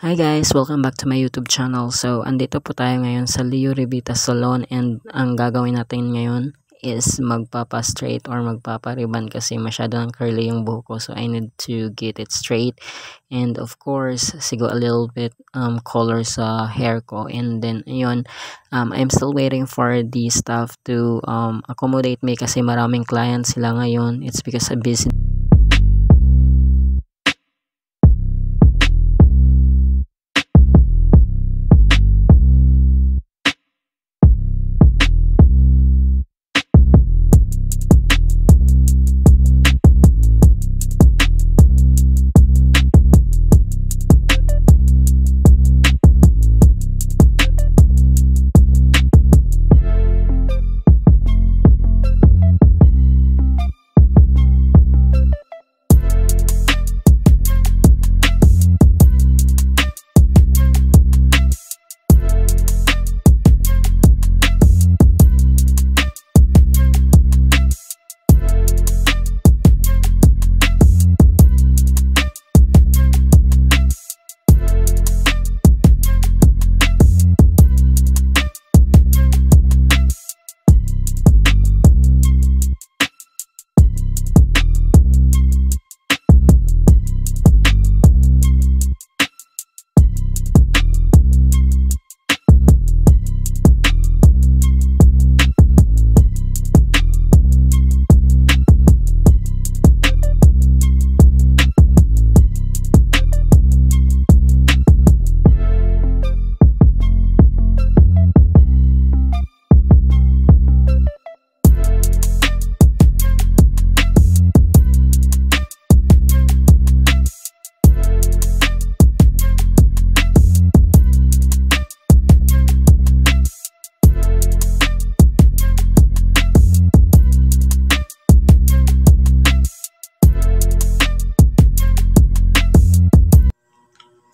Hi guys! Welcome back to my YouTube channel. So, andito po tayo ngayon sa Leo Revita Salon and ang gagawin natin ngayon is magpapa-straight or magpapa-ribbon kasi masyado ng curly yung buhok ko. So, I need to get it straight and of course, sigo a little bit um, color sa hair ko and then, ayun, um, I'm still waiting for the staff to um, accommodate me kasi maraming clients sila ngayon. It's because I'm busy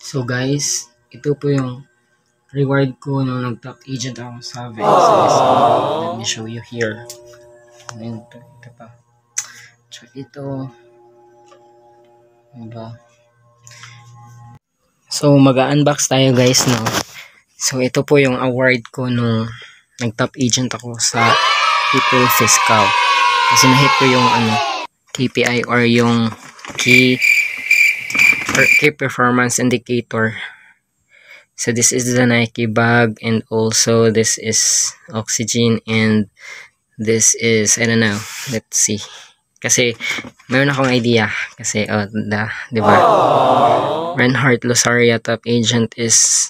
So guys, ito po yung reward ko nung nag-top agent ako sa Vex. Let me show you here. Ayan, ito, ito pa. Tsaka ito. Diba? So, mag-unbox tayo guys, no? So, ito po yung award ko nung nag-top agent ako sa People Fiscal. Kasi na-hit ko yung ano, KPI or yung key key performance indicator. So this is the Nike bag and also this is oxygen and this is I don't know. Let's see. Kasi mayroon akong idea kasi oh, the, 'di ba? Reinhardt Losaria top agent is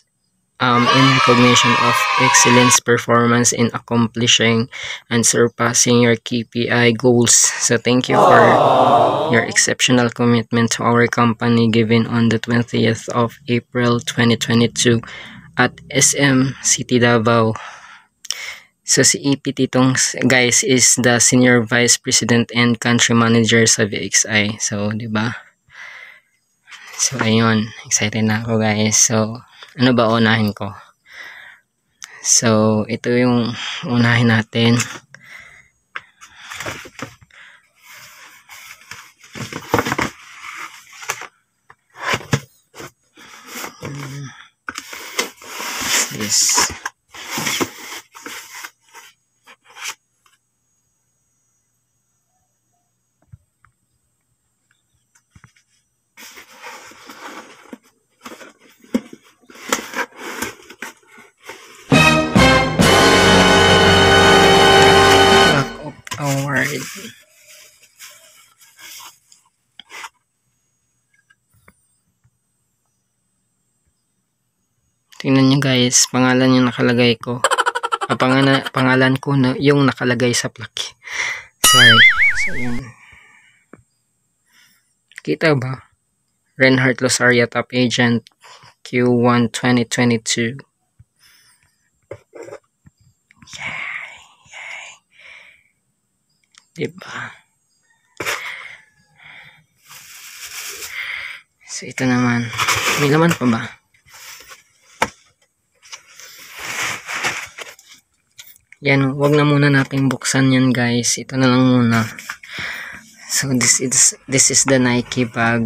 um, in recognition of excellence performance in accomplishing and surpassing your KPI goals. So thank you for your exceptional commitment to our company given on the 20th of April 2022 at SM City Davao. So si EPT tong guys is the senior vice president and country manager sa VXI. So, 'di ba? So ayun, excited na ako guys. So ano ba unahin ko? So, ito yung unahin natin. This. Award. Tingnan nyo guys, pangalan yung nakalagay ko. Ah, pangana, pangalan ko na yung nakalagay sa plaque. Sorry. So, yun. Kita ba? Reinhardt Losaria Top Agent Q1 2022. Diba? So, ito naman. May laman pa ba? Yan, wag na muna nating buksan yan guys. Ito na lang muna. So, this is, this is the Nike bag.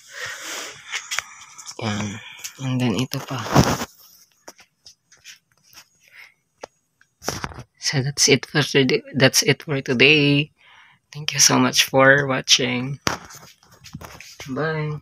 Yan. And then, ito pa. So, that's it for today. That's it for today. Thank you so much for watching. Bye.